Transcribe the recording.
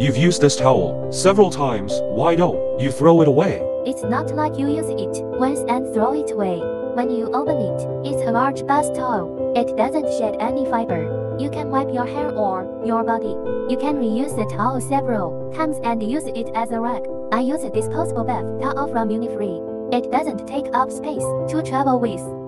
You've used this towel several times. Why don't you throw it away? It's not like you use it once and throw it away. When you open it, it's a large bath towel. It doesn't shed any fiber. You can wipe your hair or your body. You can reuse the towel several times and use it as a rag. I use a disposable bath towel from Unifree. It doesn't take up space to travel with.